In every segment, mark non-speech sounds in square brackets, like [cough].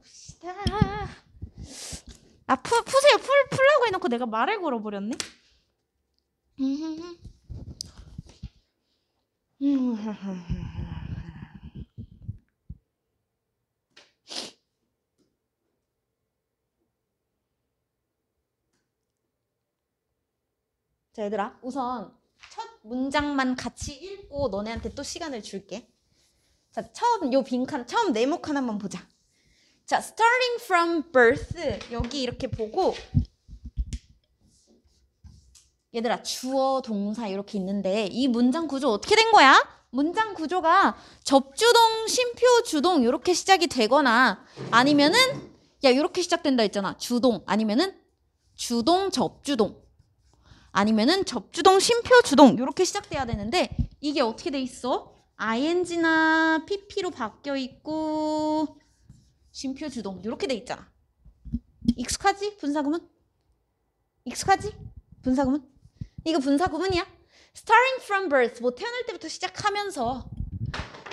봅시다. 아, 푸, 푸세요. 풀, 풀라고 해놓고 내가 말을 걸어버렸네. 자, 얘들아. 우선 첫 문장만 같이 읽고 너네한테 또 시간을 줄게. 자, 처음 요 빈칸, 처음 네모 칸 한번 보자. 자, starting from birth 여기 이렇게 보고 얘들아 주어 동사 이렇게 있는데 이 문장 구조 어떻게 된 거야? 문장 구조가 접주동, 심표 주동 이렇게 시작이 되거나 아니면은 야 이렇게 시작된다 했잖아. 주동 아니면은 주동 접주동 아니면은 접주동, 심표 주동 이렇게 시작돼야 되는데 이게 어떻게 돼 있어? ing나 pp로 바뀌어 있고 심표 주동 이렇게 돼 있잖아. 익숙하지? 분사구문? 익숙하지? 분사구문? 이거 분사구문이야. Starting from birth 뭐 태어날 때부터 시작하면서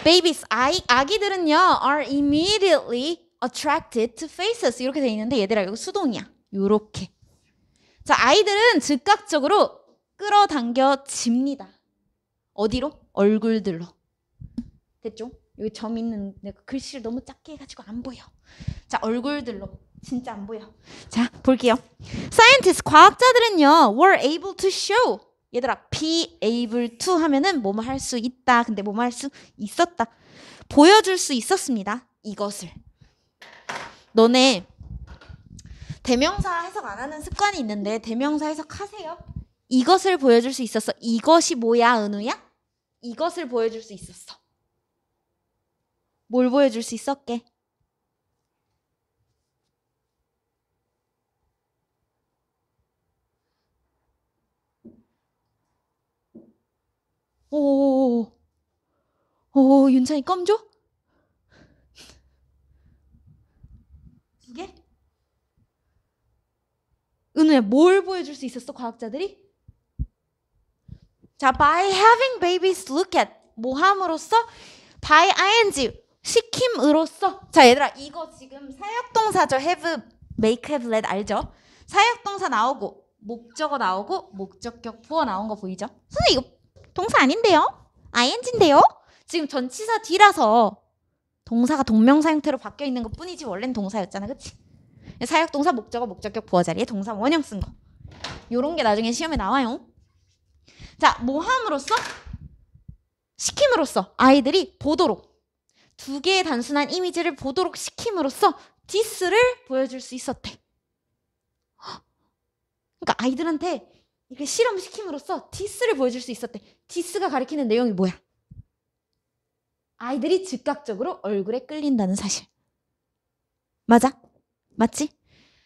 babies 아이 아기들은요 are immediately attracted to faces 이렇게 돼 있는데 얘들아 이거 수동이야. 요렇게. 자 아이들은 즉각적으로 끌어당겨집니다. 어디로? 얼굴들로. 됐죠? 여기 점 있는 내가 글씨를 너무 작게 해가지고 안 보여. 자 얼굴들로 진짜 안 보여. 자 볼게요. Scientists 과학자들은요 were able to show 얘들아 be able to 하면은 뭐뭐 할 수 있다. 근데 뭐뭐 할 수 있었다. 보여줄 수 있었습니다. 이것을. 너네 대명사 해석 안 하는 습관이 있는데 대명사 해석하세요. 이것을 보여줄 수 있었어. 이것이 뭐야, 은우야? 이것을 보여줄 수 있었어. 뭘 보여줄 수 있었게? 오, 오, 윤찬이 껌 줘? 두 개? 은우야, 뭘 보여줄 수 있었어, 과학자들이? 자, by having babies look at 뭐 함으로써 by ing 시킴으로써 자 얘들아 이거 지금 사역동사죠 have make have let 알죠? 사역동사 나오고 목적어 나오고 목적격 부어 나온 거 보이죠? 선생님 이거 동사 아닌데요? ing인데요? 지금 전치사 뒤라서 동사가 동명사 형태로 바뀌어 있는 것 뿐이지 원래는 동사였잖아 그치? 사역 동사 목적어 목적격 부어 자리에 동사 원형 쓴 거 요런 게 나중에 시험에 나와요 자, 뭐 함으로써? 시킴으로써 아이들이 보도록 두 개의 단순한 이미지를 보도록 시킴으로써 this를 보여줄 수 있었대. 그러니까 아이들한테 이렇게 실험 시킴으로써 this를 보여줄 수 있었대. this가 가리키는 내용이 뭐야? 아이들이 즉각적으로 얼굴에 끌린다는 사실. 맞아? 맞지?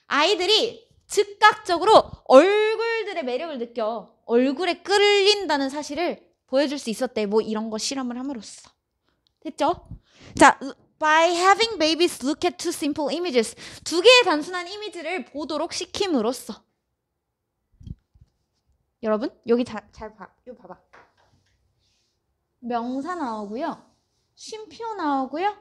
아이들이 즉각적으로 얼굴들의 매력을 느껴 얼굴에 끌린다는 사실을 보여줄 수 있었대. 뭐 이런 거 실험을 함으로써. 됐죠? 자, by having babies look at two simple images. 두 개의 단순한 이미지를 보도록 시킴으로써. 여러분, 여기 잘, 잘 봐. 이거 봐봐. 명사 나오고요. 쉼표 나오고요.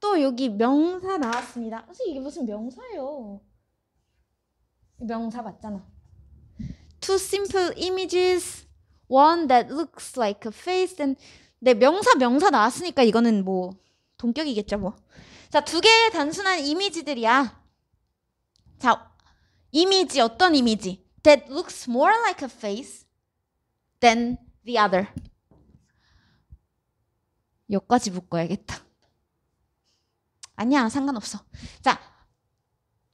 또 여기 명사 나왔습니다. 선생님 이게 무슨 명사예요? 명사 맞잖아. Two simple images, one that looks like a face, and 네 명사 명사 나왔으니까 이거는 뭐 동격이겠죠 뭐. 자 두 개의 단순한 이미지들이야. 자 이미지 어떤 이미지? That looks more like a face than the other. 여기까지 묶어야겠다. 아니야 상관없어. 자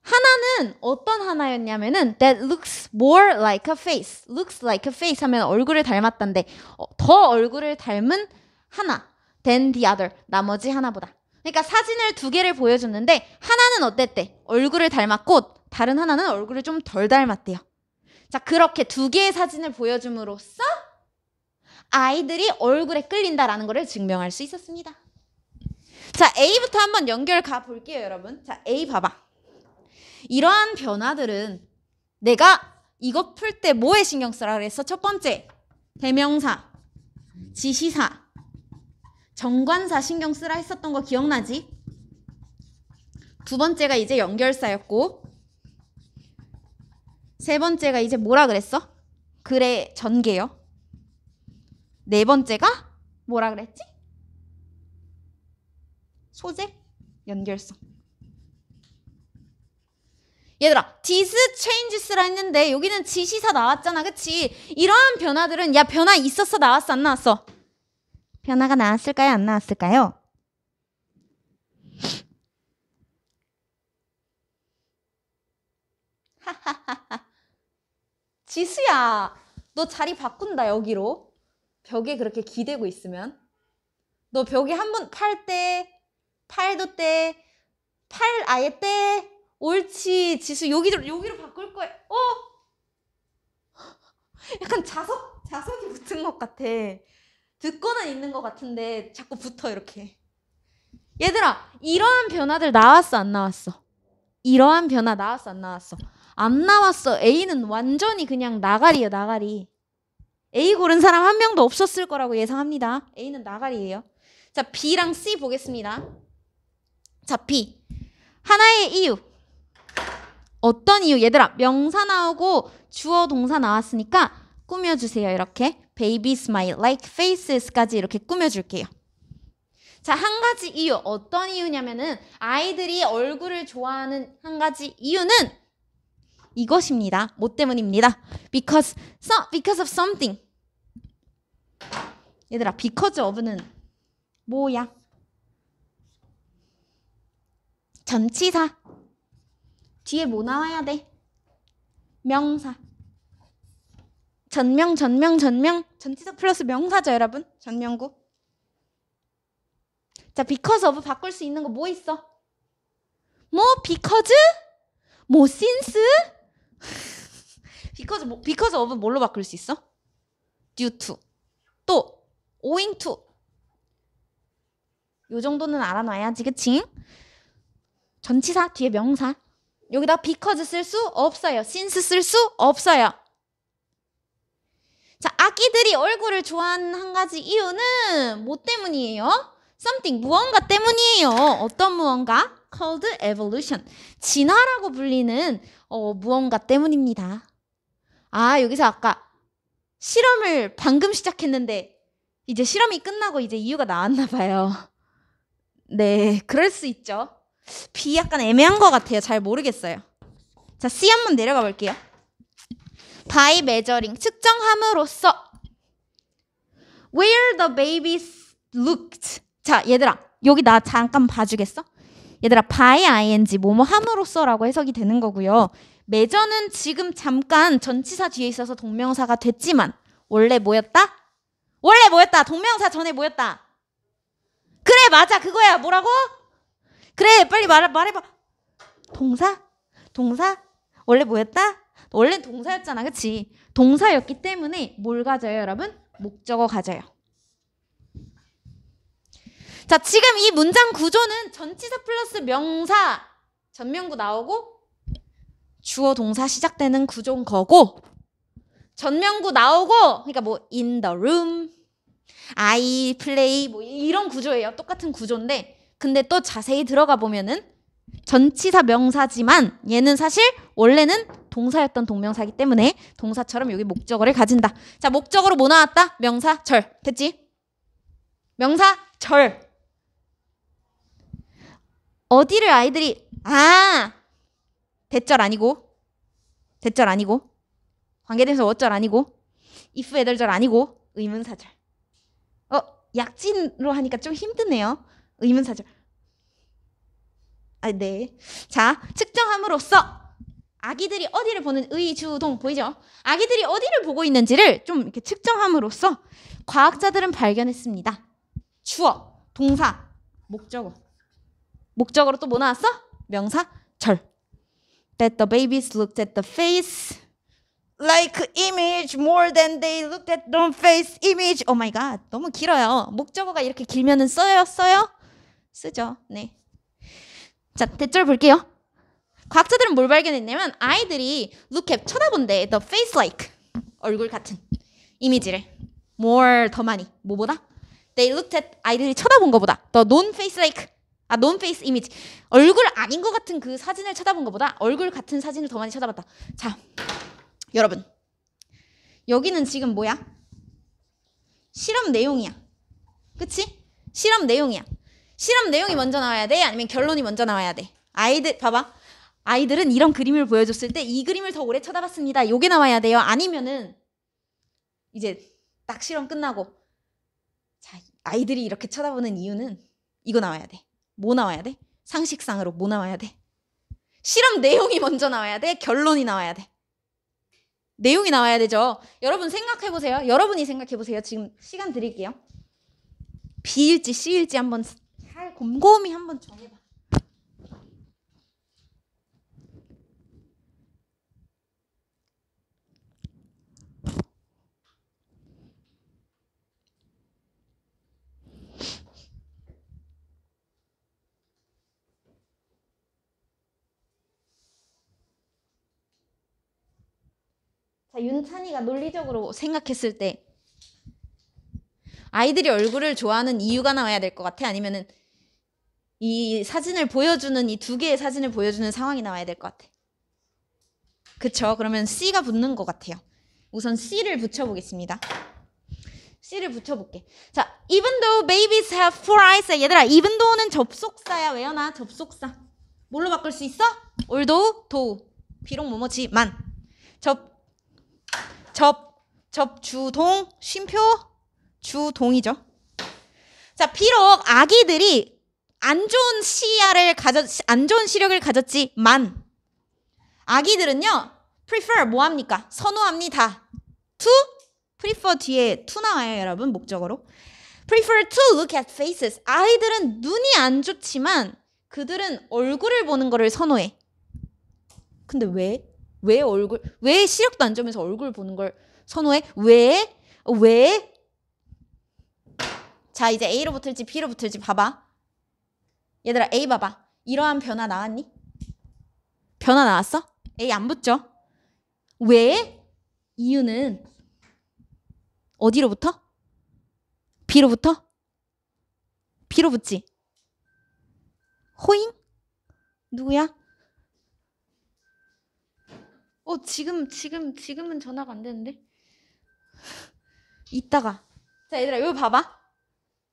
하나는 어떤 하나였냐면은 that looks more like a face. looks like a face 하면 얼굴을 닮았단데 어, 더 얼굴을 닮은 하나 than the other. 나머지 하나보다. 그러니까 사진을 두 개를 보여줬는데 하나는 어땠대? 얼굴을 닮았고 다른 하나는 얼굴을 좀 덜 닮았대요. 자 그렇게 두 개의 사진을 보여줌으로써 아이들이 얼굴에 끌린다라는 것을 증명할 수 있었습니다. 자 A부터 한번 연결 가 볼게요 여러분. 자 A 봐봐. 이러한 변화들은 내가 이거 풀 때 뭐에 신경 쓰라 그랬어? 첫 번째, 대명사, 지시사, 정관사 신경 쓰라 했었던 거 기억나지? 두 번째가 이제 연결사였고 세 번째가 이제 뭐라 그랬어? 글의 전개요. 네 번째가 뭐라 그랬지? 소재? 연결성. 얘들아, these changes라 했는데 여기는 지시사 나왔잖아, 그치? 이러한 변화들은 야 변화 있었어, 나왔어, 안 나왔어? 변화가 나왔을까요, 안 나왔을까요? [laughs] 지수야, 너 자리 바꾼다 여기로. 벽에 그렇게 기대고 있으면. 너 벽에 한 번 팔 때, 팔도 때, 팔 아예 때. 옳지, 지수 여기로 여기로 바꿀 거야. 어? 약간 자석 자석이 붙은 것 같아. 듣고는 있는 것 같은데 자꾸 붙어 이렇게. 얘들아, 이러한 변화들 나왔어 안 나왔어? 이러한 변화 나왔어 안 나왔어? 안 나왔어. A는 완전히 그냥 나가리예요, 나가리. A 고른 사람 한 명도 없었을 거라고 예상합니다. A는 나가리예요. 자, B랑 C 보겠습니다. 자, B. 하나의 이유. 어떤 이유? 얘들아, 명사 나오고 주어 동사 나왔으니까 꾸며주세요. 이렇게. Baby smile like faces까지 이렇게 꾸며줄게요. 자, 한 가지 이유. 어떤 이유냐면은 아이들이 얼굴을 좋아하는 한 가지 이유는 이것입니다. 뭐 때문입니다. Because, so, because of something. 얘들아, because of는 뭐야? 전치사. 뒤에 뭐 나와야 돼? 명사. 전명, 전명, 전명. 전치사 플러스 명사죠, 여러분? 전명구. 자, because of 바꿀 수 있는 거 뭐 있어? 뭐, because? 뭐, since? [laughs] because, 뭐, because of 뭘로 바꿀 수 있어? due to. 또, owing to. 요 정도는 알아놔야지, 그치? 전치사 뒤에 명사. 여기다 because 쓸 수 없어요. since 쓸 수 없어요. 자, 아기들이 얼굴을 좋아하는 한 가지 이유는 뭐 때문이에요? something 무언가 때문이에요. 어떤 무언가? Called evolution. 진화라고 불리는 어, 무언가 때문입니다. 아, 여기서 아까 실험을 방금 시작했는데 이제 실험이 끝나고 이제 이유가 나왔나 봐요. [laughs] 네, 그럴 수 있죠. B 약간 애매한 것 같아요. 잘 모르겠어요. 자, C 한번 내려가 볼게요. by measuring 측정함으로써 where the babies looked 자, 얘들아. 여기 나 잠깐 봐주겠어? 얘들아, by ing 뭐뭐 함으로써라고 해석이 되는 거고요. measure는 지금 잠깐 전치사 뒤에 있어서 동명사가 됐지만 원래 뭐였다? 원래 뭐였다? 동명사 전에 뭐였다? 그래, 맞아. 그거야. 뭐라고? 그래, 빨리 말, 말해봐. 동사? 동사? 원래 뭐였다? 원래 동사였잖아, 그치? 동사였기 때문에 뭘 가져요, 여러분? 목적어 가져요. 자, 지금 이 문장 구조는 전치사 플러스 명사, 전명구 나오고 주어 동사 시작되는 구조인 거고 전명구 나오고 그러니까 뭐 in the room, I play 뭐 이런 구조예요. 똑같은 구조인데 근데 또 자세히 들어가 보면은 전치사 명사지만 얘는 사실 원래는 동사였던 동명사기 때문에 동사처럼 여기 목적어를 가진다. 자, 목적어로 뭐 나왔다? 명사, 절. 됐지? 명사, 절. 어디를 아이들이 아 대절 아니고 대절 아니고 관계대명사 어절 아니고 if 애들절 아니고 의문사절. 어 약진으로 하니까 좀 힘드네요. 의문사절. 아, 네. 자, 측정함으로써 아기들이 어디를 보는 의주동 보이죠? 아기들이 어디를 보고 있는지를 좀 이렇게 측정함으로써 과학자들은 발견했습니다. 주어, 동사, 목적어. 목적어로 또 뭐 나왔어? 명사, 절. That the babies looked at the face like image more than they looked at the face image. Oh my god. 너무 길어요. 목적어가 이렇게 길면은 써요? 써요? 쓰죠. 네. 자, 대절 볼게요. 과학자들은 뭘 발견했냐면 아이들이 look at 쳐다본대 the face like 얼굴 같은 이미지를 more 더 많이 뭐보다 They looked at 아이들이 쳐다본 것보다 the non face like 아 face image 얼굴 아닌 것 같은 그 사진을 쳐다본 것보다 얼굴 같은 사진을 더 많이 쳐다봤다. 자, 여러분 여기는 지금 뭐야? 실험 내용이야. 그치? 실험 내용이야. 실험 내용이 먼저 나와야 돼? 아니면 결론이 먼저 나와야 돼? 아이들 봐봐. 아이들은 이런 그림을 보여줬을 때 이 그림을 더 오래 쳐다봤습니다. 요게 나와야 돼요. 아니면은 이제 딱 실험 끝나고 자 아이들이 이렇게 쳐다보는 이유는 이거 나와야 돼. 뭐 나와야 돼? 상식상으로 뭐 나와야 돼? 실험 내용이 먼저 나와야 돼. 결론이 나와야 돼. 내용이 나와야 되죠. 여러분 생각해 보세요. 여러분이 생각해 보세요. 지금 시간 드릴게요. B일지 C일지 한번 잘 곰곰이 한번 정해봐. 윤찬이가 논리적으로 생각했을 때 아이들이 얼굴을 좋아하는 이유가 나와야 될 것 같아? 아니면은 이 사진을 보여주는 이 두 개의 사진을 보여주는 상황이 나와야 될 것 같아. 그쵸? 그러면 C가 붙는 것 같아요. 우선 C를 붙여보겠습니다. C를 붙여볼게. 자, even though babies have four eyes. 얘들아, even though는 접속사야. 외워놔. 접속사. 뭘로 바꿀 수 있어? although, though. 비록 뭐뭐지만. 접, 접, 접주동, 쉼표, 주동이죠. 자, 비록 아기들이 안 좋은 시야를 가졌, 안 좋은 시력을 가졌지만, 아기들은요, prefer 뭐 합니까? 선호합니다. to? prefer 뒤에 to 나와요, 여러분, 목적어로. prefer to look at faces. 아이들은 눈이 안 좋지만, 그들은 얼굴을 보는 거를 선호해. 근데 왜? 왜 얼굴, 왜 시력도 안 좋으면서 얼굴 보는 걸 선호해? 왜? 왜? 자, 이제 A로 붙을지 B로 붙을지 봐봐. 얘들아, A 봐봐. 이러한 변화 나왔니? 변화 나왔어? A 안 붙죠? 왜? 이유는 어디로부터? B로부터? B로 붙지? 호잉? 누구야? 어, 지금, 지금, 지금은 전화가 안 되는데? 이따가. 자, 얘들아, 여기 봐봐.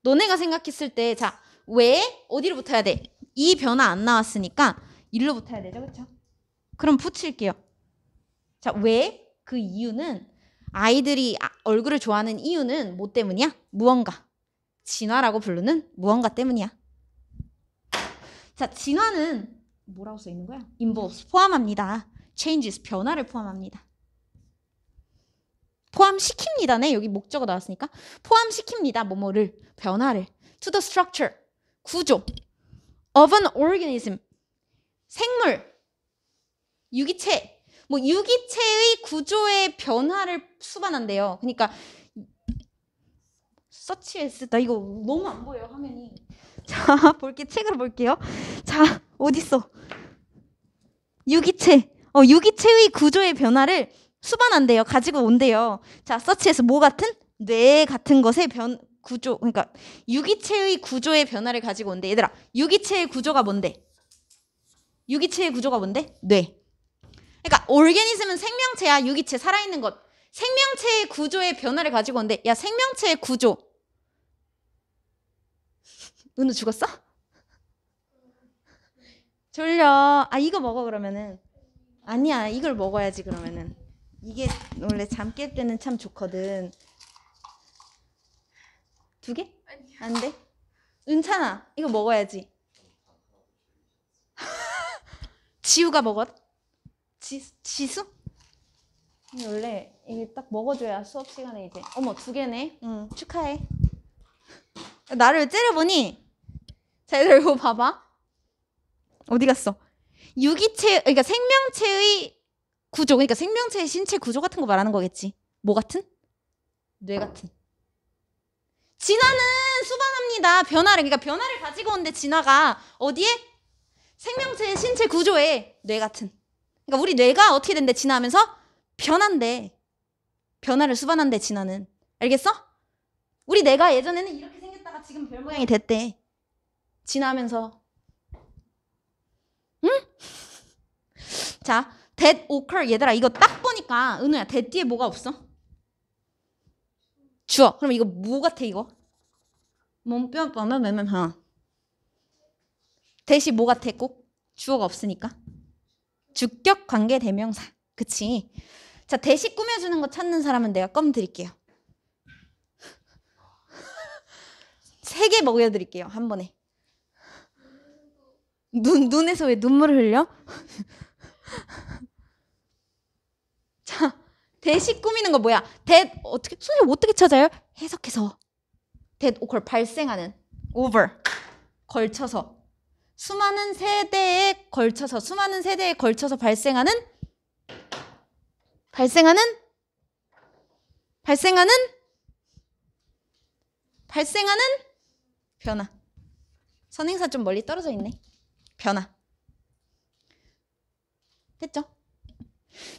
너네가 생각했을 때, 자, 왜? 어디로 붙어야 돼? 이 변화 안 나왔으니까, 일로 붙어야 되죠, 그쵸? 그럼 붙일게요. 자, 왜? 그 이유는, 아이들이 아- 얼굴을 좋아하는 이유는 뭐 때문이야? 무언가. 진화라고 부르는 무언가 때문이야. 자, 진화는 뭐라고 써 있는 거야? involves 포함합니다. Changes 변화를 포함합니다. 포함시킵니다네. 여기 목적어 나왔으니까. 포함시킵니다. 뭐뭐를? 변화를. To the structure. 구조. of an organism. 생물. 유기체. 뭐 유기체의 구조의 변화를 수반한대요. 그러니까 서치에스 나 이거 너무 안 보여요 화면이. [laughs] 자 볼게. 책으로 볼게요. 자 어딨어? 유기체 어, 유기체의 구조의 변화를 수반한대요. 가지고 온대요. 자, 서치에서 뭐 같은? 뇌 같은 것의 변 구조. 그러니까 유기체의 구조의 변화를 가지고 온대. 얘들아, 유기체의 구조가 뭔데? 유기체의 구조가 뭔데? 뇌. 그러니까 오르게니즘은 생명체야. 유기체 살아있는 것. 생명체의 구조의 변화를 가지고 온대. 야, 생명체의 구조. 은우 죽었어? 졸려. 아, 이거 먹어 그러면은. 아니야, 이걸 먹어야지 그러면은. 이게 원래 잠 깰 때는 참 좋거든. 두 개? 안 돼? 은찬아, 이거 먹어야지. [laughs] 지우가 먹어? 지, 지수? 원래 이게 딱 먹어줘야 수업 시간에 이제 어머 두 개네. 응 축하해. 나를 째려보니 자 얘들 이거 봐봐. 어디 갔어? 유기체 그러니까 생명체의 구조 그러니까 생명체의 신체 구조 같은 거 말하는 거겠지. 뭐 같은? 뇌 같은. 진화는 수반합니다. 변화를 그러니까 변화를 가지고 온데 진화가 어디에? 생명체의 신체 구조에 뇌 같은. 그러니까 우리 뇌가 어떻게 된대 진화하면서 변한대. 변화를 수반한대 진화는. 알겠어? 우리 뇌가 예전에는 이렇게 생겼 있다가 지금 별 모양이 됐대. 지나면서. 응? 자, that occur 얘들아 이거 딱 보니까 은우야 that 뒤에 뭐가 없어? 주어. 그럼 이거 뭐 같아 이거? 몸뼈 매면 하. 대시 뭐 같아 꼭? 주어가 없으니까. 주격 관계 대명사. 그치? 자, 대시 꾸며주는 거 찾는 사람은 내가 껌 드릴게요. [laughs] 세 개 먹여드릴게요. 한 번에. 눈, 눈에서 왜 눈물을 흘려? [laughs] [laughs] 자, 대시 꾸미는 거 뭐야? 대, 어떻게, 선생님 어떻게 찾아요? 해석해서. 대, 오컬 발생하는. over. 걸쳐서. 수많은 세대에 걸쳐서, 수많은 세대에 걸쳐서 발생하는 발생하는 발생하는 발생하는 변화. 선행사 좀 멀리 떨어져 있네. 변화. 됐죠?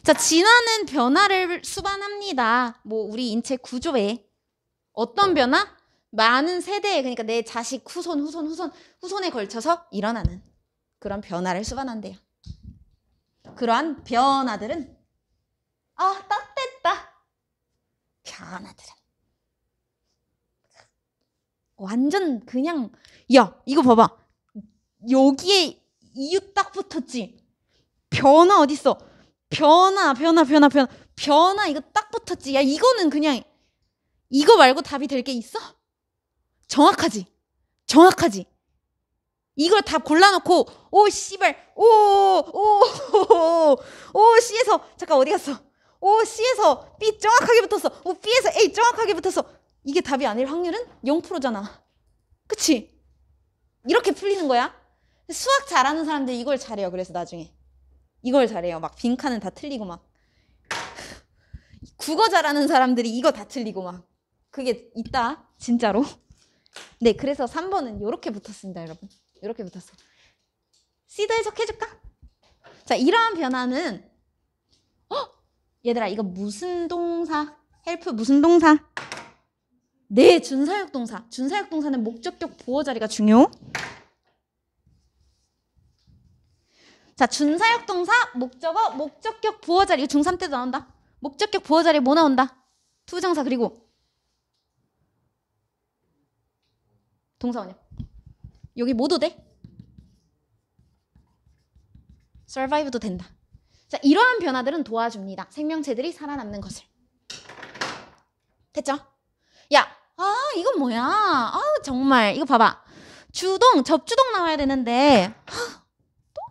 자, 진화는 변화를 수반합니다. 뭐 우리 인체 구조에 어떤 변화? 많은 세대에 그러니까 내 자식 후손 후손 후손 후손에 걸쳐서 일어나는 그런 변화를 수반한대요. 그러한 변화들은 아, 따뜻했다. 변화들은 완전 그냥 야, 이거 봐봐. 여기에 이유 딱 붙었지. 변화 어딨어? 변화, 변화, 변화, 변화. 변화 이거 딱 붙었지. 야, 이거는 그냥 이거 말고 답이 될 게 있어? 정확하지. 정확하지. 이걸 다 골라놓고 오 씨발 오오오 오 C에서 잠깐 어디 갔어? 오 C에서 B 정확하게 붙었어. 오 B에서 A 정확하게 붙었어. 이게 답이 아닐 확률은 0%잖아. 그치? 이렇게 풀리는 거야. 수학 잘하는 사람들이 이걸 잘해요. 그래서 나중에 이걸 잘해요. 막 빈칸은 다 틀리고 막 국어 잘하는 사람들이 이거 다 틀리고 막 그게 있다. 진짜로. 네, 그래서 3번은 이렇게 붙었습니다, 여러분. 이렇게 붙었어. C도 해석해줄까? 자, 이러한 변화는 어? 얘들아, 이거 무슨 동사? help 무슨 동사? 네, 준사역 동사. 준사역 동사는 목적격 보어 자리가 중요. 자, 준사역 동사, 목적어, 목적격 보어 자리. 이거 중3 때도 나온다. 목적격 보어 자리에 뭐 나온다? 투부정사 그리고 동사 원형. 여기 뭐도 돼? survive도 된다. 자, 이러한 변화들은 도와줍니다. 생명체들이 살아남는 것을. 됐죠? 야, 아, 이건 뭐야? 아, 정말. 이거 봐봐. 주동, 접주동 나와야 되는데, 하, 또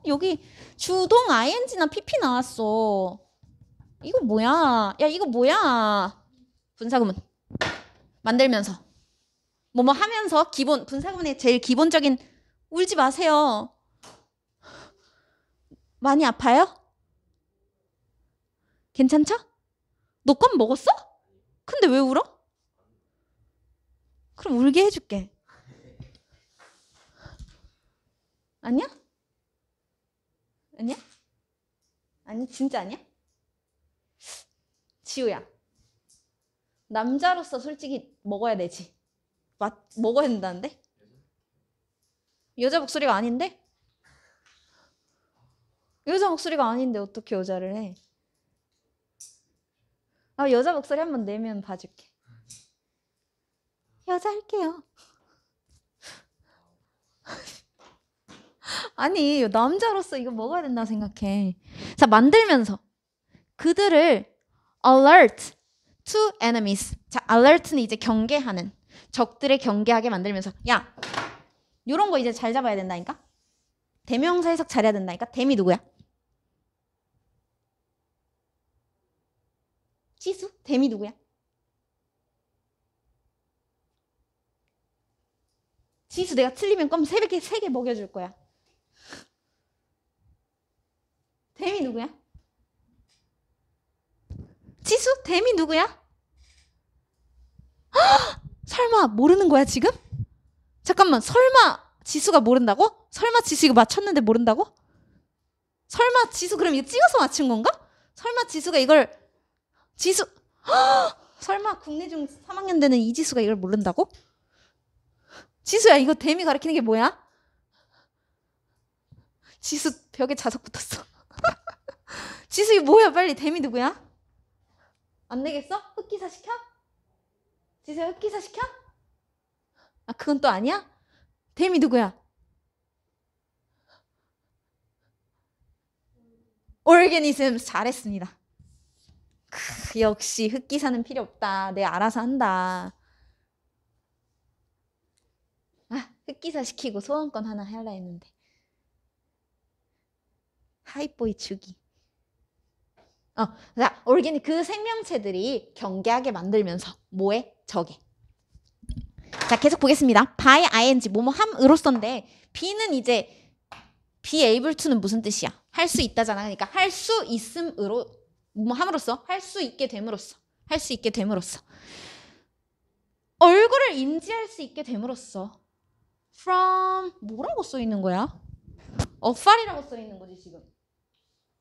여기 주동 ing나 pp 나왔어. 이거 뭐야? 야, 이거 뭐야? 분사구문. 만들면서. 뭐 뭐 하면서 기본, 분사구문의 제일 기본적인 울지 마세요. 많이 아파요? 괜찮죠? 너 껌 먹었어? 근데 왜 울어? 그럼 울게 해줄게. 아니야? 아니야? 아니 진짜 아니야? 지우야. 남자로서 솔직히 먹어야 되지. 맞 먹어야 된다는데? 여자 목소리가 아닌데? 여자 목소리가 아닌데 어떻게 여자를 해? 아 여자 목소리 한번 내면 봐줄게. 여자 할게요. 아니 남자로서 이거 먹어야 된다 생각해. 자 만들면서 그들을 alert to enemies. 자 alert는 이제 경계하는 적들을 경계하게 만들면서 야 요런 거 이제 잘 잡아야 된다니까. 대명사 해석 잘해야 된다니까. 댐이 누구야? 지수? 댐이 누구야? 지수 내가 틀리면 껌세 개, 세개 먹여줄 거야. 댐이 누구야? 지수? 댐이 누구야? 헉! 설마 모르는 거야 지금? 잠깐만 설마 지수가 모른다고? 설마 지수 이거 맞췄는데 모른다고? 설마 지수 그럼 이거 찍어서 맞춘 건가? 설마 지수가 이걸 지수 헉! 설마 국내 중 3학년 되는 이 지수가 이걸 모른다고? 지수야, 이거 데미 가리키는 게 뭐야? 지수 벽에 자석 붙었어. 지수 이거 뭐야? 빨리 데미 누구야? 안 되겠어? 흑기사 시켜? 지수야 흑기사 시켜? 아 그건 또 아니야? 데미 누구야? 오르게니즘 잘했습니다. 크, 역시 흑기사는 필요 없다. 내 알아서 한다. 아, 흑기사 시키고 소원권 하나 하려 했는데. 하이보이 주기. 어, 자, 올게닉 그 생명체들이 경계하게 만들면서 뭐해? 저게. 자, 계속 보겠습니다. by ing 뭐뭐 함으로써인데 be는 이제 be able to는 무슨 뜻이야? 할 수 있다잖아. 그러니까 할 수 있음으로 뭐 함으로써 할 수 있게 됨으로써 할 수 있게 됨으로써 얼굴을 인지할 수 있게 됨으로써 from 뭐라고 써 있는 거야? 어팔이라고 써 있는 거지 지금.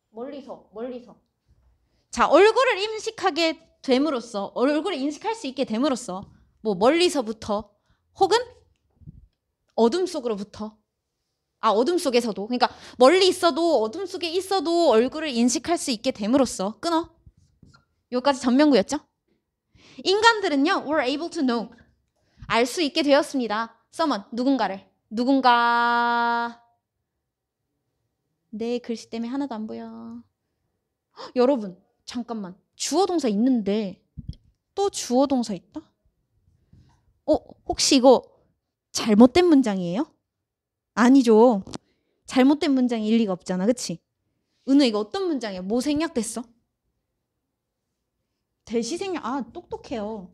멀리서 멀리서. 자 얼굴을 인식하게 됨으로써 얼굴을 인식할 수 있게 됨으로써 뭐 멀리서부터 혹은 어둠 속으로부터 아 어둠 속에서도 그러니까 멀리 있어도 어둠 속에 있어도 얼굴을 인식할 수 있게 됨으로써 끊어. 여기까지 전면구였죠? 인간들은요 were able to know. 알 수 있게 되었습니다. Someone 누군가를. 누군가. 내 글씨 때문에 하나도 안 보여. 헉, [gasps] 여러분 잠깐만 주어 동사 있는데 또 주어 동사 있다 어 혹시 이거 잘못된 문장이에요? 아니죠. 잘못된 문장이 일리가 없잖아. 그치? 은우 이거 어떤 문장이야? 뭐 생략됐어? 대시 생략. 아 똑똑해요.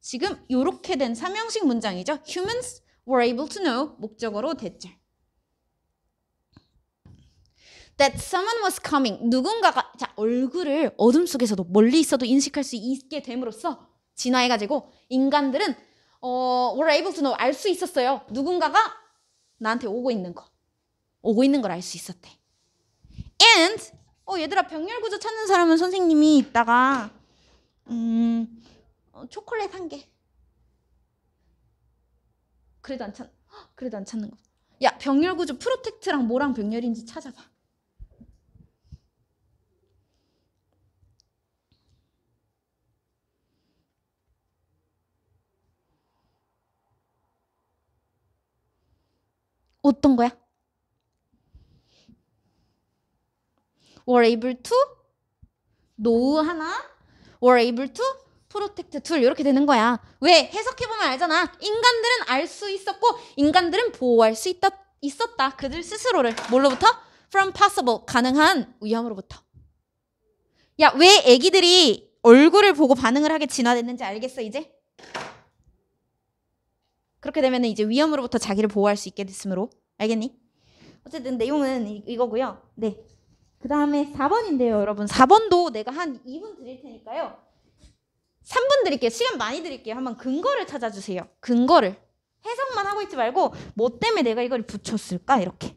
지금 이렇게 된 삼형식 문장이죠. Humans were able to know 목적어로 대절. That someone was coming. 누군가가 자 얼굴을 어둠 속에서도 멀리 있어도 인식할 수 있게 됨으로써 진화해 가지고 인간들은 어, were able to know 알 수 있었어요. 누군가가 나한테 오고 있는 거. 오고 있는 걸 알 수 있었대. And 어 얘들아 병렬 구조 찾는 사람은 선생님이 있다가 음 어, 초콜릿 한 개. 그래도 안 찾. 헉, [gasps] 그래도 안 찾는 거. 야 병렬 구조 프로텍트랑 뭐랑 병렬인지 찾아봐. 어떤 거야? were able to know 하나 were able to protect 둘 이렇게 되는 거야. 왜? 해석해 보면 알잖아. 인간들은 알 수 있었고 인간들은 보호할 수 있다 있었다. 그들 스스로를 뭘로부터? from possible 가능한 위험으로부터. 야, 왜 애기들이 얼굴을 보고 반응을 하게 진화됐는지 알겠어, 이제? 그렇게 되면 이제 위험으로부터 자기를 보호할 수 있게 됐으므로 알겠니? 어쨌든 내용은 이, 이거고요. 네. 그 다음에 4번인데요, 여러분. 4번도 내가 한 2분 드릴 테니까요. 3분 드릴게요. 시간 많이 드릴게요. 한번 근거를 찾아주세요. 근거를. 해석만 하고 있지 말고 뭐 때문에 내가 이걸 붙였을까? 이렇게.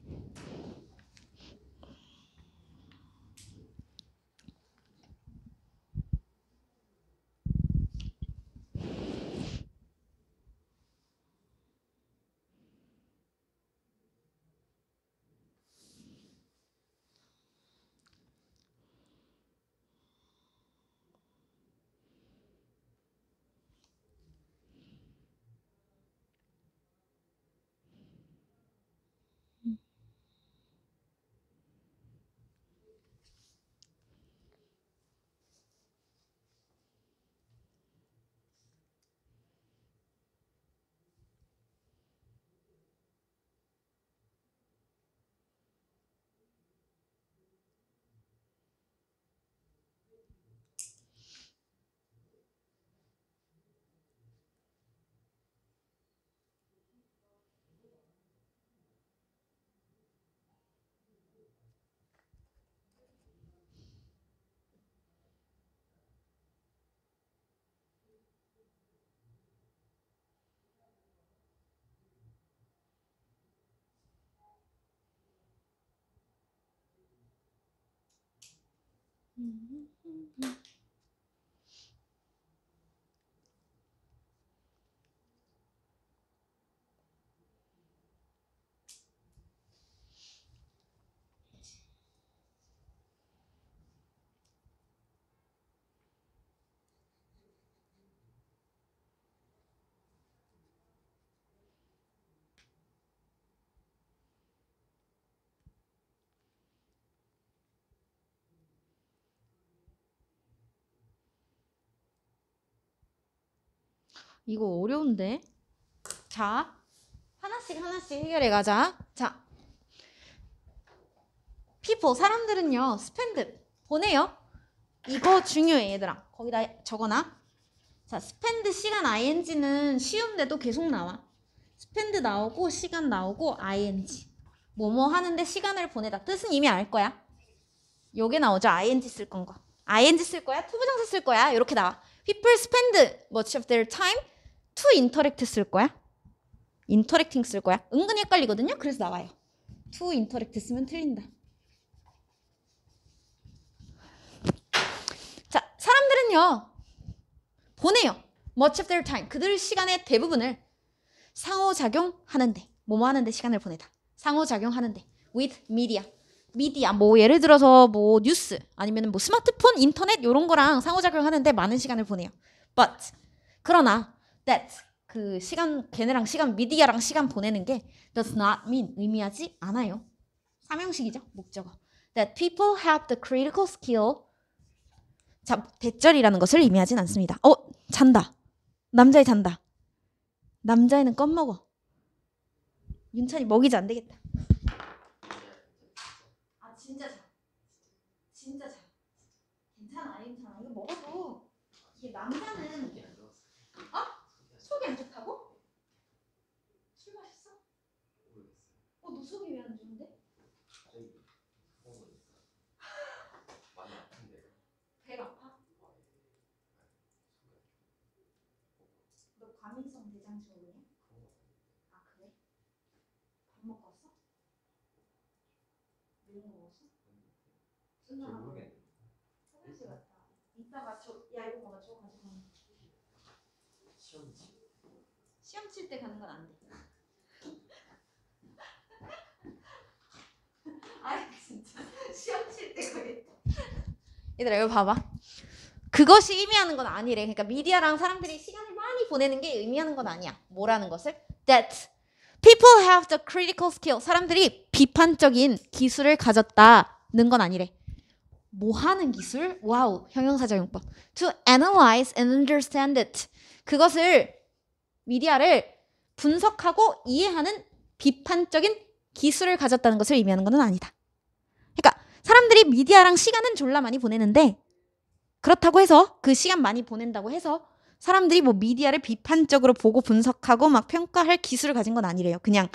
Mm-hmm. 이거 어려운데. 자, 하나씩 하나씩 해결해 가자. 자, people 사람들은요 spend 보내요. 이거 중요해 얘들아. 거기다 적어놔. 자, spend 시간 ing는 쉬운데도 계속 나와. spend 나오고 시간 나오고 ing. 뭐뭐 하는데 시간을 보내다. 뜻은 이미 알 거야. 요게 나오죠. ing 쓸 건거. ing 쓸 거야? 투부정사 쓸 거야? 이렇게 나와. People spend much of their time to interact 쓸 거야? interacting 쓸 거야? 은근히 헷갈리거든요. 그래서 나와요. to interact 쓰면 틀린다. 자, 사람들은요. 보내요. much of their time. 그들 시간의 대부분을 상호작용하는데 뭐뭐 하는데 시간을 보내다. 상호작용하는데 with media. 미디어 뭐 예를 들어서 뭐 뉴스 아니면 뭐 스마트폰, 인터넷 이런 거랑 상호작용하는데 많은 시간을 보내요. But 그러나 that 그 시간 걔네랑 시간 미디어랑 시간 보내는 게 does not mean 의미하지 않아요. 삼형식이죠 목적어. That people have the critical skill. 자 대절이라는 것을 의미하진 않습니다. 어 잔다. 남자애 잔다. 남자애는 껌 먹어. 윤찬이 먹이지 안 되겠다. 아 진짜 잘 진짜 잘 괜찮아 괜찮아 이거 먹어도 이게 남자는 어? 속이 안 좋다고? 술 마셨어? 어너 속이 왜 안 좋은데? 배가 아파? 너 과민성 대장증후군이야? 아 그래? 밥 먹고 왔어? 매운 거 먹었어? 순서나 화장실 갔다 이따가 저, 야 이거 봐봐 저거 가지고 가면 시험 칠 때 가는 건 안 돼. [laughs] 아이 진짜 시험 칠 때 가겠다. 얘들아 이거 봐봐. 그것이 의미하는 건 아니래. 그러니까 미디어랑 사람들이 시간을 많이 보내는 게 의미하는 건 아니야. 뭐라는 것을? That people have the critical skill. 사람들이 비판적인 기술을 가졌다는 건 아니래. 뭐 하는 기술? wow, 형용사적 용법. To analyze and understand it. 그것을 미디어를 분석하고 이해하는 비판적인 기술을 가졌다는 것을 의미하는 것은 아니다. 그러니까 사람들이 미디어랑 시간은 졸라 많이 보내는데 그렇다고 해서 그 시간 많이 보낸다고 해서 사람들이 뭐 미디어를 비판적으로 보고 분석하고 막 평가할 기술을 가진 건 아니래요. 그냥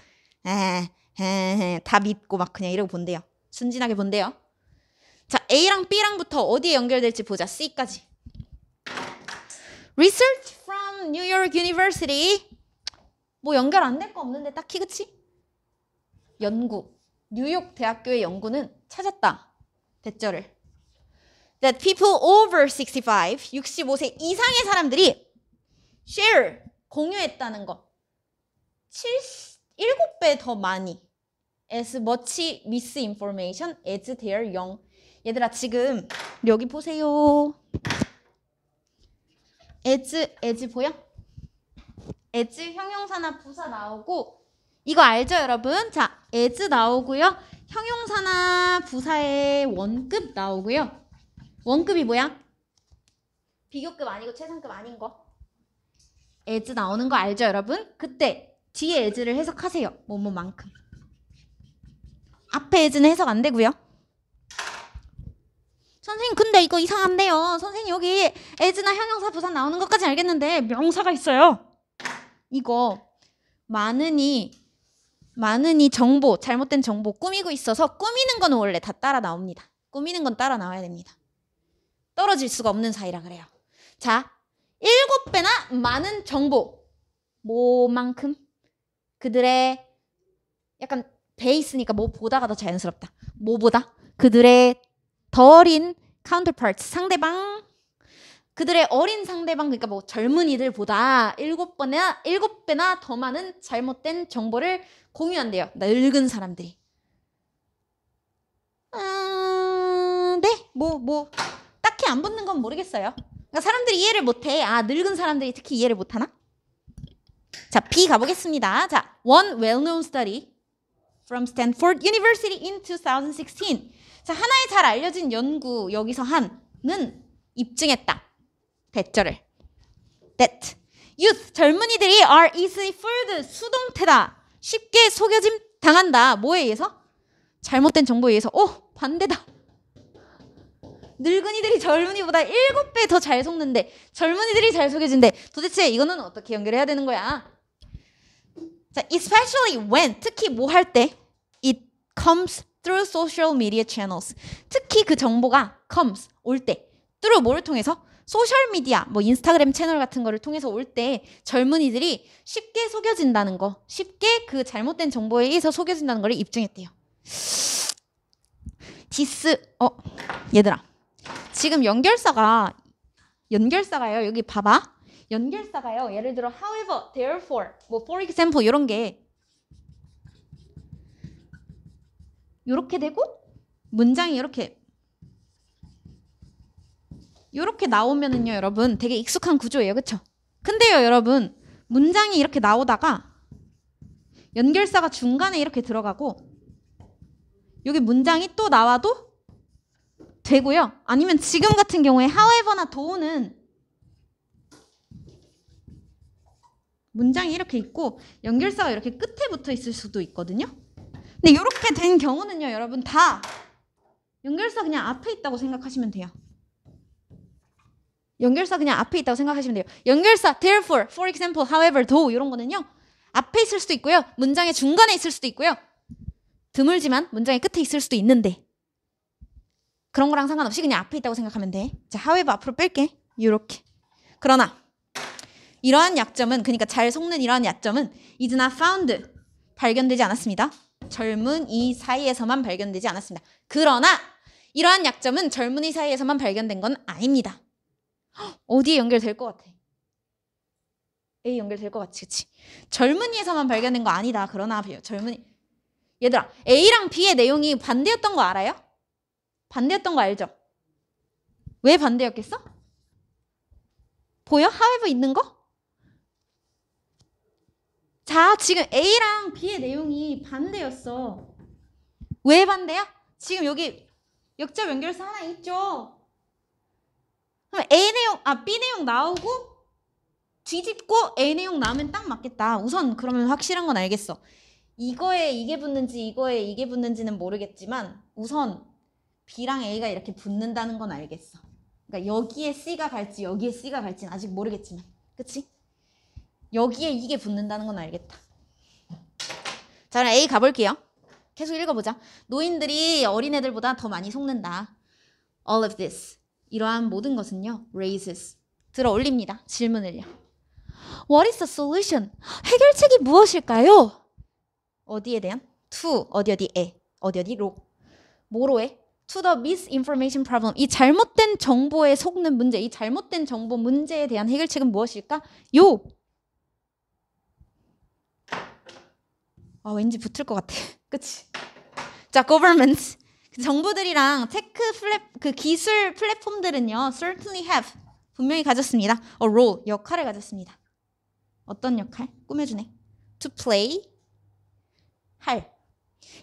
에다 믿고 막 그냥 이러고 본대요. 순진하게 본대요. 자, A랑 B랑부터 어디에 연결될지 보자. C까지. Research from New York University. 뭐 연결 안 될 거 없는데 딱히 그치? 연구. 뉴욕 대학교의 연구는 찾았다. 대절을. That people over 65, 65세 이상의 사람들이 share, 공유했다는 거. 7, 7배 더 많이. as much misinformation as they are young. 얘들아 지금 여기 보세요. As as 보여? as 형용사나 부사 나오고 이거 알죠 여러분? 자 as 나오고요. 형용사나 부사의 원급 나오고요. 원급이 뭐야? 비교급 아니고 최상급 아닌 거. as 나오는 거 알죠 여러분? 그때 뒤에 as를 해석하세요. 뭐뭐만큼. 앞에 as는 해석 안 되고요. 선생님 근데 이거 이상한데요. 선생님 여기 as나 형용사 부사 나오는 것까지 알겠는데 명사가 있어요. 이거 많으니 많으니 정보 잘못된 정보 꾸미고 있어서 꾸미는 거는 원래 다 따라 나옵니다. 꾸미는 건 따라 나와야 됩니다. 떨어질 수가 없는 사이라 그래요. 자, 일곱 배나 많은 정보 뭐만큼 그들의 약간 베이스니까 뭐 보다가 더 자연스럽다. 뭐 보다 그들의 더 어린 counterparts 상대방 그들의 어린 상대방 그러니까 뭐 젊은이들보다 일곱 번이나 일곱 배나 더 많은 잘못된 정보를 공유한대요. 늙은 사람들이. 아, 네, 뭐 뭐 딱히 안 붙는 건 모르겠어요. 그러니까 사람들이 이해를 못해. 아, 늙은 사람들이 특히 이해를 못하나? 자, B 가보겠습니다. 자, one well-known study from Stanford University in 2016. 자, 하나의 잘 알려진 연구 여기서 한는 입증했다. 대절을. that youth 젊은이들이 are easily fooled 수동태다. 쉽게 속여짐 당한다. 뭐에 의해서? 잘못된 정보에 의해서. 오 반대다. 늙은이들이 젊은이보다 7배 더 잘 속는데 젊은이들이 잘 속여진대. 도대체 이거는 어떻게 연결해야 되는 거야? 자, especially when 특히 뭐 할 때 it comes through social media channels. 특히 그 정보가 comes 올 때 through 뭐를 통해서? 소셜 미디어 뭐 인스타그램 채널 같은 거를 통해서 올 때 젊은이들이 쉽게 속여진다는 거, 쉽게 그 잘못된 정보에 의해서 속여진다는 거를 입증했대요. this 어 얘들아. 지금 연결사가 연결사가요. 여기 봐봐. 연결사가요. 예를 들어 however, therefore, 뭐 for example 이런 게 이렇게 되고 문장이 이렇게 이렇게 나오면은요 여러분 되게 익숙한 구조예요 그쵸? 근데요 여러분 문장이 이렇게 나오다가 연결사가 중간에 이렇게 들어가고 여기 문장이 또 나와도 되고요. 아니면 지금 같은 경우에 however나 do는 문장이 이렇게 있고 연결사가 이렇게 끝에 붙어 있을 수도 있거든요. 근데 이렇게 된 경우는요, 여러분 다 연결사 그냥 앞에 있다고 생각하시면 돼요. 연결사 그냥 앞에 있다고 생각하시면 돼요. 연결사 therefore, for example, however, though 이런 거는요. 앞에 있을 수도 있고요. 문장의 중간에 있을 수도 있고요. 드물지만 문장의 끝에 있을 수도 있는데 그런 거랑 상관없이 그냥 앞에 있다고 생각하면 돼. 자, however 앞으로 뺄게. 이렇게. 그러나 이러한 약점은 그러니까 잘 속는 이러한 약점은 is not found 발견되지 않았습니다. 젊은 이 사이에서만 발견되지 않았습니다. 그러나 이러한 약점은 젊은이 사이에서만 발견된 건 아닙니다. 어디에 연결될 것 같아? A 연결될 것 같지, 그치? 젊은이에서만 발견된 거 아니다. 그러나 젊은이 얘들아 A랑 B의 내용이 반대였던 거 알아요? 반대였던 거 알죠? 왜 반대였겠어? 보여? however 있는 거? 자, 지금 A랑 B의 내용이 반대였어. 왜 반대야? 지금 여기 역자 연결사 하나 있죠? 그럼 A 내용, 아, B 내용 나오고 뒤집고 A 내용 나오면 딱 맞겠다. 우선 그러면 확실한 건 알겠어. 이거에 이게 붙는지 이거에 이게 붙는지는 모르겠지만 우선 B랑 A가 이렇게 붙는다는 건 알겠어. 그러니까 여기에 C가 갈지 여기에 C가 갈지는 아직 모르겠지만 그치? 여기에 이게 붙는다는 건 알겠다. 자 그럼 A 가볼게요. 계속 읽어보자. 노인들이 어린애들보다 더 많이 속는다. All of this. 이러한 모든 것은요. raises. 들어 올립니다. 질문을요. What is the solution? 해결책이 무엇일까요? 어디에 대한? to 어디 어디에 어디 어디로 뭐로 해? to the misinformation problem 이 잘못된 정보에 속는 문제 이 잘못된 정보 문제에 대한 해결책은 무엇일까? 요! 아 왠지 붙을 것 같아 [laughs] 그치? 자 government 정부들이랑 tech 플랫 그 기술 플랫폼들은요 certainly have 분명히 가졌습니다 a role 역할을 가졌습니다 어떤 역할? 꾸며주네 to play 할.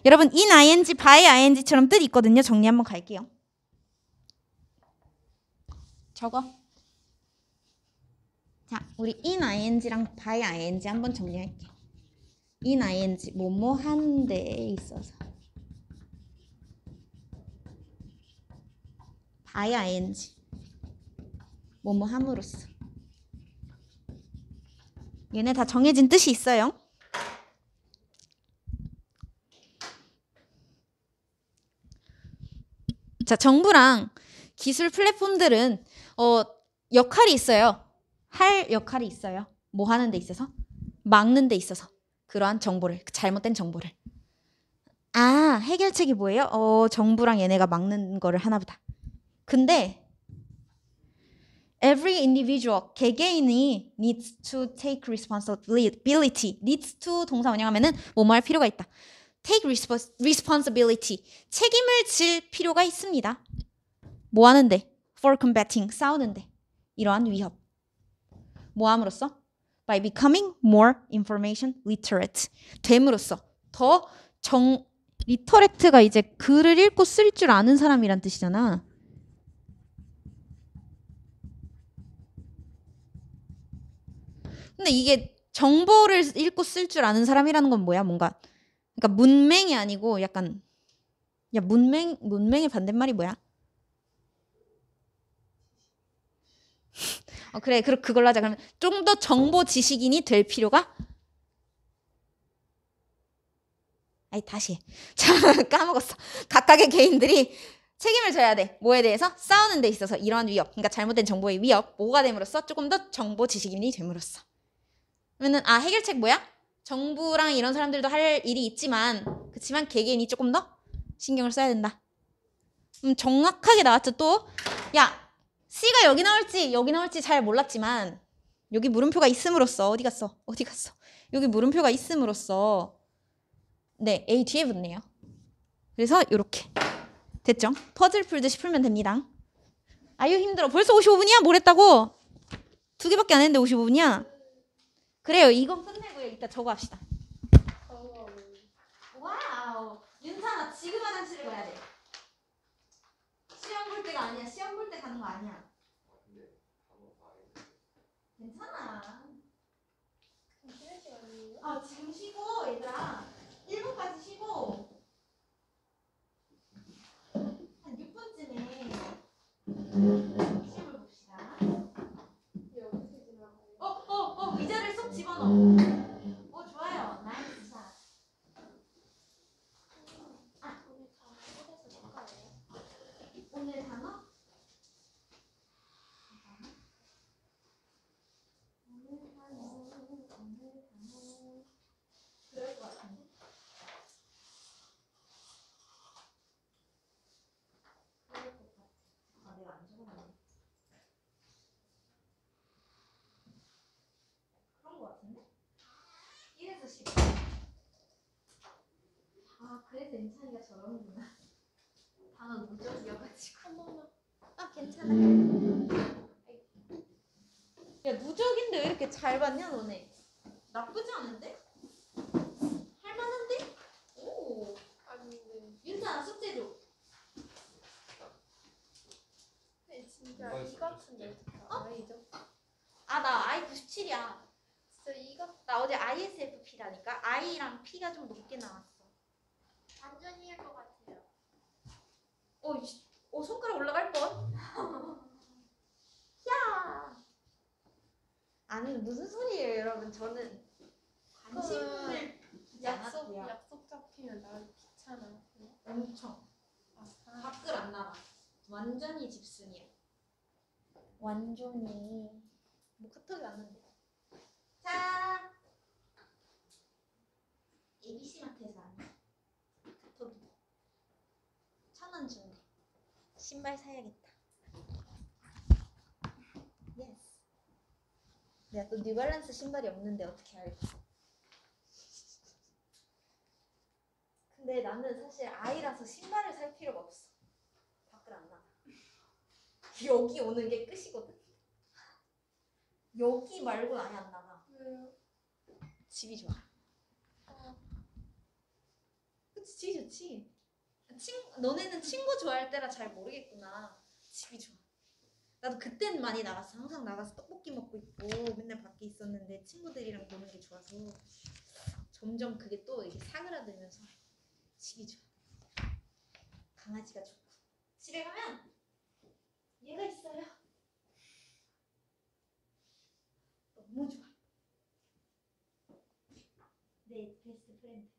여러분 in ing, by ing처럼 뜻 있거든요. 정리 한번 갈게요. 적어. 자, 우리 in ing랑 by ing 한번 정리할게. In ing 뭐뭐 데에 있어서 by ing 뭐뭐 함으로써 얘네 다 정해진 뜻이 있어요. 자, 정부랑 기술 플랫폼들은 어, 역할이 있어요. 할 역할이 있어요. 뭐 하는 데 있어서? 막는 데 있어서. 그러한 정보를, 잘못된 정보를. 아, 해결책이 뭐예요? 어, 정부랑 얘네가 막는 거를 하나 보다. 근데 every individual 개개인이 needs to take responsibility. needs to 동사 원형하면은 뭐뭐 할 필요가 있다. take responsibility. 책임을 질 필요가 있습니다. 뭐 하는데? for combating. 싸우는데. 이러한 위협. 뭐 함으로써? By becoming more information literate. 됨으로써 더 정, 리터렉트가 이제 글을 읽고 쓸 줄 아는 사람이란 뜻이잖아. 근데 이게 정보를 읽고 쓸 줄 아는 사람이라는 건 뭐야? 뭔가 그러니까 문맹이 아니고 약간 야 문맹 문맹의 반대말이 뭐야? 어 그래 그 그걸로 하자. 그러면 좀 더 정보 지식인이 될 필요가 아니 다시 해. [laughs] 자 까먹었어. 각각의 개인들이 책임을 져야 돼. 뭐에 대해서? 싸우는 데 있어서 이러한 위협, 그러니까 잘못된 정보의 위협, 뭐가 됨으로써 조금 더 정보 지식인이 됨으로써. 그러면은 아 해결책 뭐야? 정부랑 이런 사람들도 할 일이 있지만 그렇지만 개개인이 조금 더 신경을 써야 된다. 음 정확하게 나왔죠 또. 야 C가 여기 나올지 여기 나올지 잘 몰랐지만 여기 물음표가 있음으로써 어디 갔어? 어디 갔어? 여기 물음표가 있음으로써 네 A 뒤에 붙네요. 그래서 이렇게 됐죠? 퍼즐 풀듯이 풀면 됩니다. 아유 힘들어. 벌써 55분이야? 뭘 했다고? 두 개밖에 안 했는데 55분이야? 그래요. 이건 끝내고요. 이따 저거 합시다. wow. 윤찬아 지금 화장실을 가야 돼. 시험 볼 때가 아니야. 시험 볼 때 가는 거 아니야. 괜찮아. 아 지금 쉬고 얘들아. 1분까지 쉬고 한 6분쯤에 시험을 봅시다. 어, 어, 어, 의자를 쏙 집어넣어. 어, 좋아요. nice shot. 오늘 단어? 오늘 단어, 오늘 단어. 그럴 것 같은데? 그럴 것 같아. 아, 내가 안 적어놨네. 그런 것 같은데? 1에서 10. 아, 그래서 인찬이가 저러는구나. 단어 누적이어가지고. 아, 괜찮아. 야, 누적인데 왜 이렇게 잘 봤냐, 너네? 나쁘지 않은데? 할만한데? 오. 아닌데 윤찬아, 숙제 줘. 근데 진짜 이 같은데 아 이죠? 아, 나 I 97이야. 진짜 이 같. 나 어제 ISFP라니까. I랑 P가 좀 높게 나왔어. 완전 이할 것 같아요. 어, 이씨. 어 손가락 올라갈 뻔. [laughs] 야. 아니 무슨 소리예요, 여러분? 저는 관심을 두지 약속. 약속 잡히면 나기 귀찮아. 엄청 아, 밖을 안 나가. 완전히 집순이야. 완전히. 뭐 카톡이 왔는데. 자. ABC 마트에서 왔네. 카톡이. 천 원 준대. 신발 사야겠다. yes. 내가 또 뉴발란스 신발이 없는데 어떻게 알지? 근데 나는 사실 I라서 신발을 살 필요가 없어. 밖을 안 나가. 여기 오는 게 끝이거든. 여기 말고 아예 안 나가. 왜요? 집이 좋아. 어, 그치, 집이 좋지. 친, 너네는 친구 좋아할 때라 잘 모르겠구나. 집이 좋아. 나도 그땐 많이 나갔어. 항상 나가서 떡볶이 먹고 있고 맨날 밖에 있었는데 친구들이랑 노는 게 좋아서 점점 그게 또 이게 사그라들면서 집이 좋아. 강아지가 좋고 집에 가면 얘가 있어요. 너무 좋아. 내 best friend.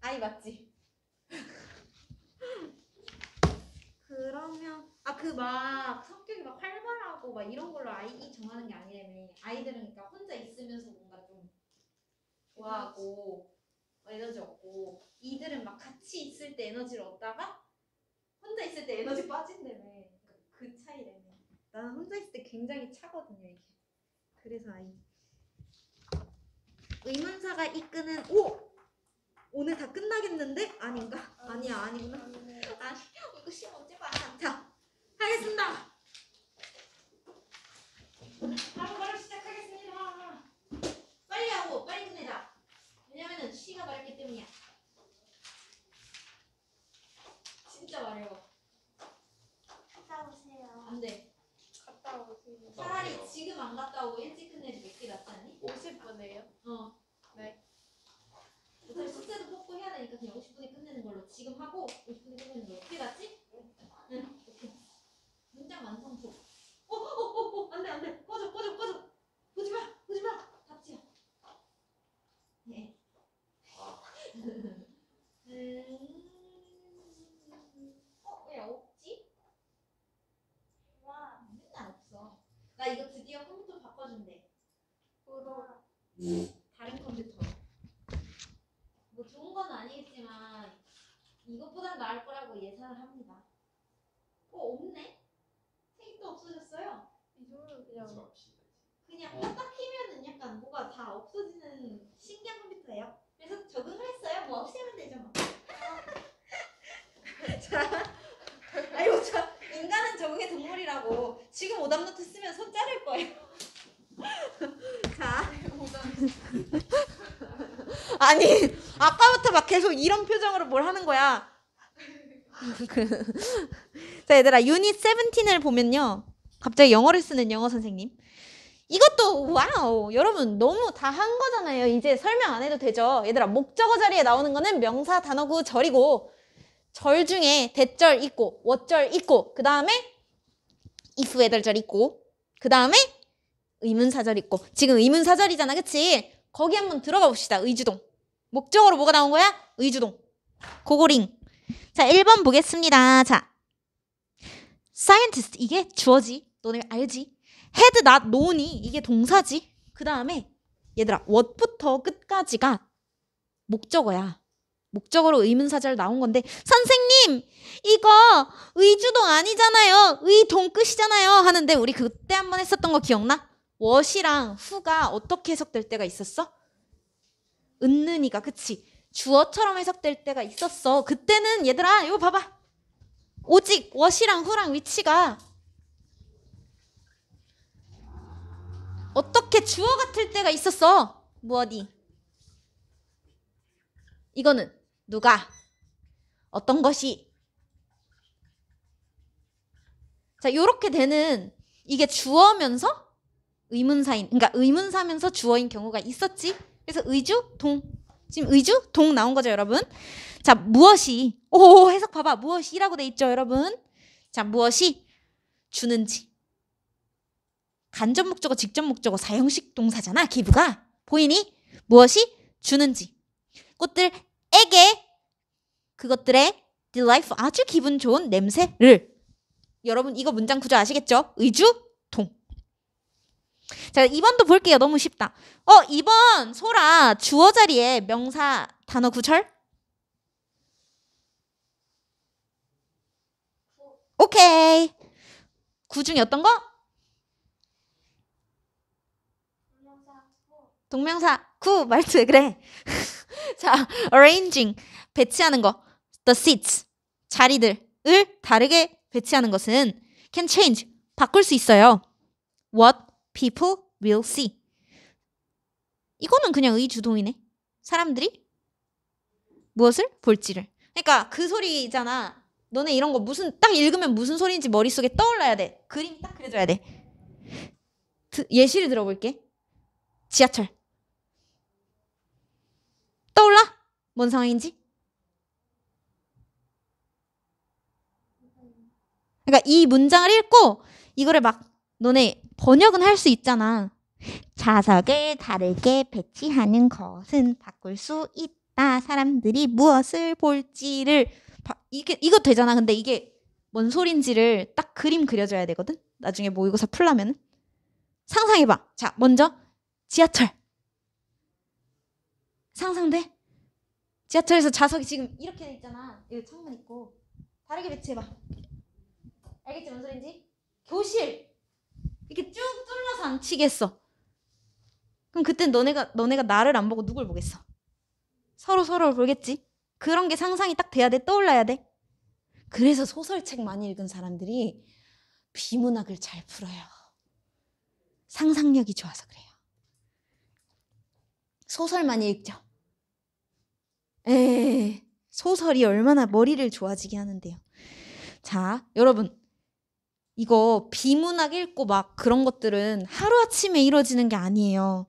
아이 맞지? 그러면 아 그 막 성격이 막 활발하고 막 이런 걸로 아이 정하는 게 아니라며. 아이들은 그러니까 혼자 있으면서 뭔가 좀 좋아하고 어, 에너지 얻고. 이들은 막 같이 있을 때 에너지를 얻다가 혼자 있을 때 에너지 빠진다며. 그러니까 그 차이라며. 나는 혼자 있을 때 굉장히 차거든요 이게. 그래서 아이. 의문사가 이끄는 오 오늘 다 끝나겠는데? 아닌가? 아니야 아니구나 아, 아니 이거 시험 언제 봐? 자 하겠습니다 바로 바로 시작하겠습니다 빨리 하고 빨리 끝내자 왜냐면은 시가 마렵기 때문이야 진짜 마려워 갔다 오세요 안돼 갔다 오세요 차라리 아, 지금 안 갔다 오고 일찍 끝내지 몇개 낫지 않니? 50분에요? 어 네. 어차피 숙제도 뽑고 해야 되니까 그냥 50분에 끝내는 걸로 지금 하고 50분에 끝내는 걸로. 어떻게 갔지? 응. 오케이. 문장 완성 좀 오오오오 안돼 안돼. 꺼져 꺼져 꺼져. 보지마 보지마. 답지야. 네 [laughs] 음... 어? 왜 없지? 와 맨날 없어. 나 이거 드디어 컴퓨터 바꿔준대. 부러워 이것보다 나을 거라고 예상을 합니다. 어, 없네? 색도 없어졌어요. 이 정도는 그냥 그냥 딱 키면은 약간 뭐가 다 없어지는 신기한 컴퓨터예요. 그래서 적응을 했어요. 뭐 없애면 되죠 뭐. [laughs] 자, 아이고 저 인간은 적응의 동물이라고. 지금 오답노트 쓰면 손 자를 거예요. [laughs] 자, [laughs] 아니 아까부터 막 계속 이런 표정으로 뭘 하는 거야. [laughs] 자 얘들아 유닛 17을 보면요. 갑자기 영어를 쓰는 영어 선생님. 이것도 wow 여러분 너무 다 한 거잖아요 이제 설명 안 해도 되죠 얘들아 목적어 자리에 나오는 거는 명사 단어구 절이고 절 중에 that절 있고 what절 있고 그 다음에 if 애들절 있고 그 다음에 의문사절 있고 지금 의문사절이잖아 그치 거기 한번 들어가 봅시다 의주동 목적어로 뭐가 나온 거야 의주동 고고링 자 1번 보겠습니다 자 scientist 이게 주어지 너네 알지 had not known이 이게 동사지. 그 다음에 얘들아 what부터 끝까지가 목적어야. 목적어로 의문사절 나온 건데 선생님 이거 의주동 아니잖아요. 의동 끝이잖아요. 하는데 우리 그때 한번 했었던 거 기억나? What이랑 who가 어떻게 해석될 때가 있었어? 은는이가 그치? 주어처럼 해석될 때가 있었어. 그때는 얘들아 이거 봐봐. 오직 what이랑 who랑 위치가 어떻게 주어 같을 때가 있었어. 무엇이? 이거는 누가? 어떤 것이? 자, 요렇게 되는 이게 주어면서 의문사인, 그러니까 의문사면서 주어인 경우가 있었지. 그래서 의주, 동. 지금 의주, 동 나온 거죠, 여러분. 자, 무엇이? 오, 해석 봐봐. 무엇이라고 돼 있죠, 여러분. 자, 무엇이 주는지. 간접 목적어, 직접 목적어, 사형식 동사잖아. 기부가 보이니? 무엇이 주는지. 꽃들에게 그것들의 delightful 아주 기분 좋은 냄새를. 여러분 이거 문장 구조 아시겠죠? 의주 동. 자, 2번도 볼게요. 너무 쉽다. 어, 2번 소라 주어 자리에 명사 단어 구절. 오케이. 구 중에 어떤 거? 동명사 구 말투 왜 그래? [laughs] 자, arranging 배치하는 거. the seats 자리들을 다르게 배치하는 것은 can change 바꿀 수 있어요. what people will see 이거는 그냥 의주동이네. 사람들이 무엇을 볼지를. 그러니까 그 소리잖아. 너네 이런 거 무슨 딱 읽으면 무슨 소리인지 머릿속에 떠올라야 돼. 그림 딱 그려줘야 돼. 드- 예시를 들어볼게. 지하철. 떠올라? 뭔 상황인지? 그러니까 이 문장을 읽고 이거를 막 너네 번역은 할 수 있잖아. 좌석을 다르게 배치하는 것은 바꿀 수 있다. 사람들이 무엇을 볼지를 바- 이게 이거 되잖아. 근데 이게 뭔 소린지를 딱 그림 그려줘야 되거든. 나중에 모의고사 풀라면 상상해봐. 자, 먼저 지하철. 상상돼? 지하철에서 좌석이 지금 이렇게 돼 있잖아. 여기 창문 있고. 다르게 배치해봐. 알겠지? 뭔 소린지? 교실. 이렇게 쭉 뚫려서 앉히겠어. 그럼 그땐 너네가, 너네가 나를 안 보고 누굴 보겠어? 서로 서로를 보겠지? 그런 게 상상이 딱 돼야 돼. 떠올라야 돼. 그래서 소설책 많이 읽은 사람들이 비문학을 잘 풀어요. 상상력이 좋아서 그래요. 소설 많이 읽죠. 에 소설이 얼마나 머리를 좋아지게 하는데요. 자, 여러분. 이거 비문학 읽고 막 그런 것들은 하루아침에 이루어지는 게 아니에요.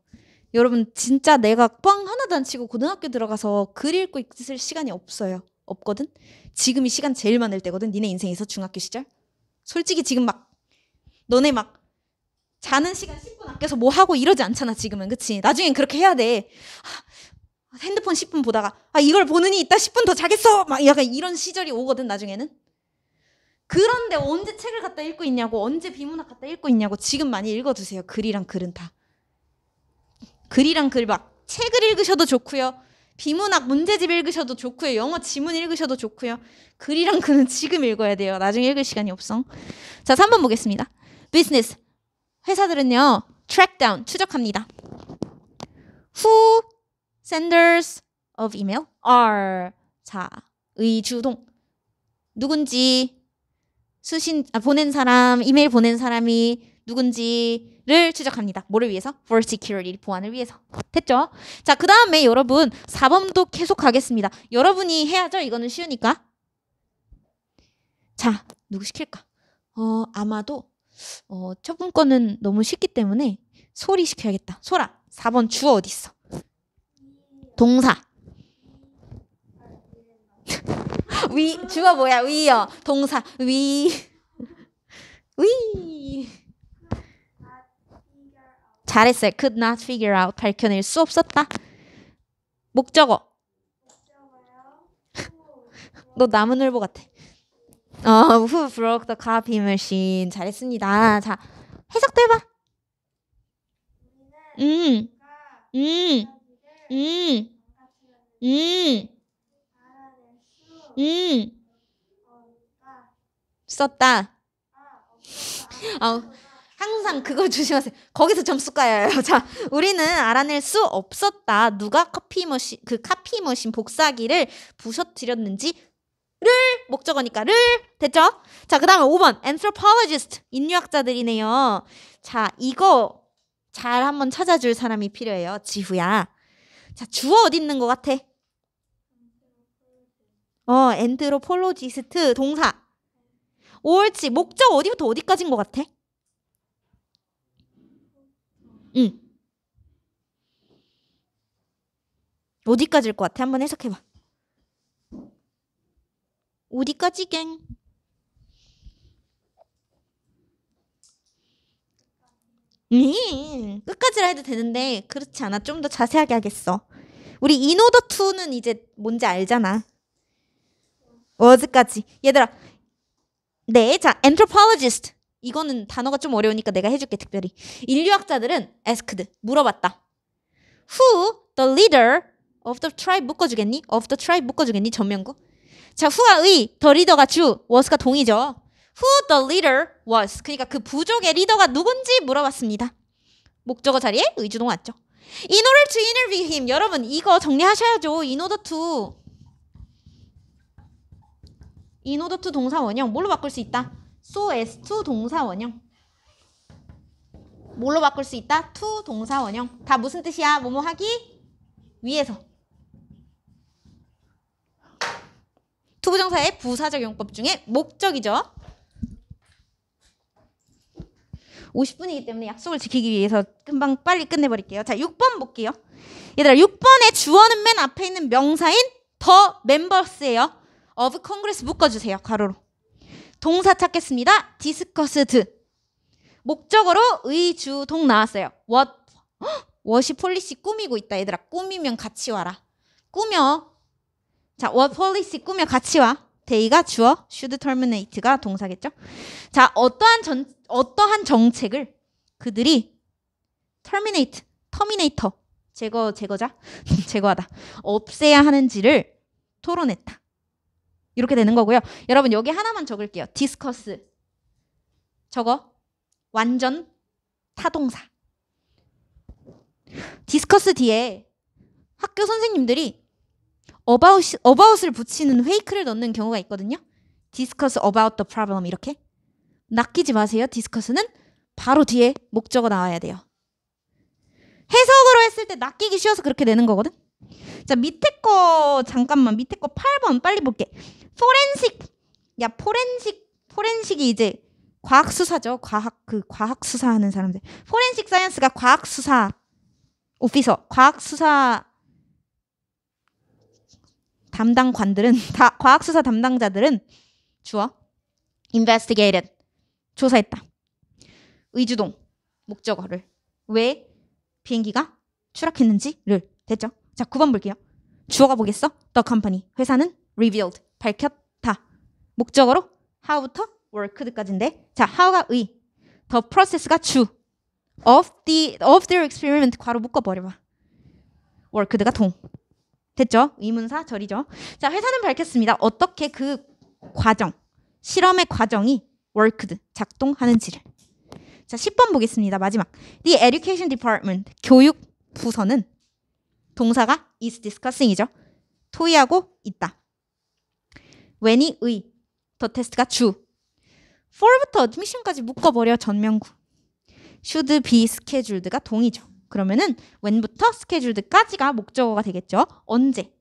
여러분, 진짜 내가 뻥 하나도 안 치고 고등학교 들어가서 글 읽고 있을 시간이 없어요. 없거든? 지금이 시간 제일 많을 때거든. 니네 인생에서 중학교 시절. 솔직히 지금 막 너네 막 자는 시간 10분 아껴서 뭐 하고 이러지 않잖아, 지금은. 그치? 나중엔 그렇게 해야 돼. 아, 핸드폰 10분 보다가 아 이걸 보느니 이따 10분 더 자겠어 막 약간 이런 시절이 오거든 나중에는 그런데 언제 책을 갖다 읽고 있냐고 언제 비문학 갖다 읽고 있냐고 지금 많이 읽어두세요. 글이랑 글은 다. 글이랑 글 막 책을 읽으셔도 좋고요. 비문학 문제집 읽으셔도 좋고요. 영어 지문 읽으셔도 좋고요. 글이랑 글은 지금 읽어야 돼요. 나중에 읽을 시간이 없어. 자 3번 보겠습니다. 비즈니스 회사들은요 track down 추적합니다. Who senders of email are? 자 의주동. 누군지 수신 아, 보낸 사람 이메일 보낸 사람이 누군지를 추적합니다. 뭐를 위해서? For security 보안을 위해서. 됐죠? 자, 그 다음에 여러분 4번도 계속 가겠습니다. 여러분이 해야죠. 이거는 쉬우니까. 자, 누구 시킬까? 어, 아마도 어, 첫번 거는 너무 쉽기 때문에 소리 시켜야겠다. 소라, 4번 주어 어디 있어? 동사. 위 주어 뭐야? 위요. 동사. 위. 위. 잘했어요. Could not figure out. 밝혀낼 수 없었다. 목적어. 너 나무늘보 같아. 어, who broke the copy machine. 잘했습니다. 자, 해석도 해봐. 음, 음, 음, 음, 음. 썼다. 어, 항상 그거 조심하세요. 거기서 점수 까여요. [laughs] 자, 우리는 알아낼 수 없었다. 누가 coffee machine 그 copy machine 복사기를 부셔뜨렸는지를 목적어니까를 됐죠? 자, 그다음에 5번 anthropologist 인류학자들이네요. 자, 이거 잘 한번 찾아줄 사람이 필요해요. 지후야. 자, 주어 어디 있는 것 같아? 어, anthropologist 동사. 옳지. 목적 어디부터 어디까지인 것 같아? 응. 어디까지일 것 같아? 한번 해석해봐. 어디까지갱? 음, 끝까지라 해도 되는데 그렇지 않아. 좀 더 자세하게 하겠어. 우리 인오더 투는 이제 뭔지 알잖아. 워즈까지. 얘들아. 네, 자, anthropologist. 이거는 단어가 좀 어려우니까 내가 해줄게 특별히. 인류학자들은 asked 물어봤다. Who the leader of the tribe 묶어주겠니? of the tribe 묶어주겠니? 전면구. 자, who가 의, the leader가 주, was가 동이죠. Who the leader was. 그러니까 그 부족의 리더가 누군지 물어봤습니다. 목적어 자리에 의주동 왔죠. In order to interview him. 여러분 이거 정리하셔야죠. In order to. In order to 동사 원형 뭘로 바꿀 수 있다? so as to 동사 원형. 뭘로 바꿀 수 있다? to 동사 원형. 다 무슨 뜻이야? 뭐뭐 하기 위해서. 투부정사의 부사적 용법 중에 목적이죠. 50분이기 때문에 약속을 지키기 위해서 금방 빨리 끝내버릴게요. 자, 6번 볼게요. 얘들아, 6번의 주어는 맨 앞에 있는 명사인 The members예요. Of congress 묶어주세요. 가로로. 동사 찾겠습니다. discussed. 목적어로 의주동 나왔어요. what [gasps] what이 policy 꾸미고 있다. 얘들아, 꾸미면 같이 와라. 꾸며. 자, what policy 꾸며 같이 와. they가 주어, should terminate가 동사겠죠. 자, 어떠한 전 어떠한 정책을 그들이 terminate, terminator, 제거 제거자, [laughs] 제거하다, 없애야 하는지를 토론했다. 이렇게 되는 거고요. 여러분 여기 하나만 적을게요. discuss. 저거 완전 타동사. discuss 뒤에 학교 선생님들이 about, about을 붙이는 페이크를 넣는 경우가 있거든요. discuss about the problem 이렇게. 낚이지 마세요. 디스커스는 바로 뒤에 목적어 나와야 돼요. 해석으로 했을 때 낚이기 쉬워서 그렇게 되는 거거든. 자 밑에 거 잠깐만 밑에 거 8번 빨리 볼게. 포렌식 야 포렌식 포렌식이 이제 과학 수사죠. 과학 그 과학 수사하는 사람들. 포렌식 사이언스가 과학 수사 오피서 과학 수사 담당관들은 [laughs] 다 과학 수사 담당자들은 주어 investigated 조사했다. 의주동 목적어를 왜 비행기가 추락했는지를 됐죠. 자, 9번 볼게요. 주어가 보겠어? The company. 회사는 revealed. 밝혔다. 목적어로 how부터 worked까지인데 자, how가 의. the process가 주. of the of their experiment 괄호 묶어 버려 봐. worked가 동. 됐죠? 의문사 절이죠. 자, 회사는 밝혔습니다. 어떻게 그 과정, 실험의 과정이 worked 작동하는지를. 자, 10번 보겠습니다. 마지막. The education department 교육 부서는 동사가 is discussing이죠. 토의하고 있다. When이 의, the test가 주. for부터 admission까지 묶어버려 전명구. should be scheduled가 동이죠. 그러면은 when부터 scheduled까지가 목적어가 되겠죠. 언제?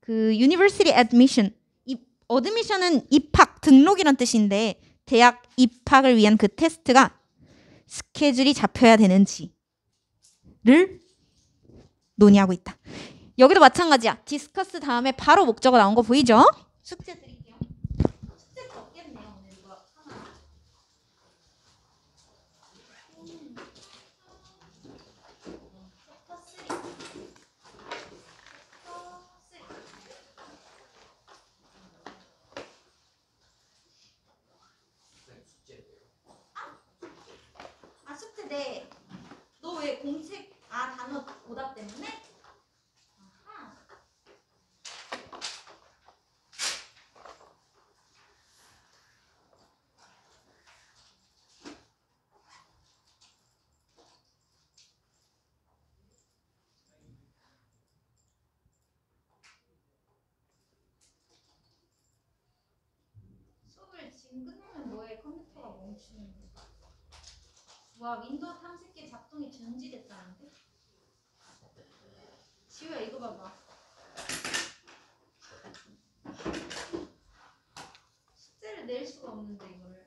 그 university admission, 이 admission은 입학, 등록이란 뜻인데 대학 입학을 위한 그 테스트가 스케줄이 잡혀야 되는지를 논의하고 있다. 여기도 마찬가지야. discuss 다음에 바로 목적어 나온 거 보이죠? 숙제 드릴게요. 숙제 없겠네요 오늘 이거 하나. 아 네. 너 왜 공책 아 단어 오답 때문에? 아하. 수업을 지금 끝내면 뭐해 컴퓨터가 멈추는데. 와 윈도우 탐색기 작동이 중지됐다는데? 지우야 이거 봐봐 숙제를 낼 수가 없는데 이거를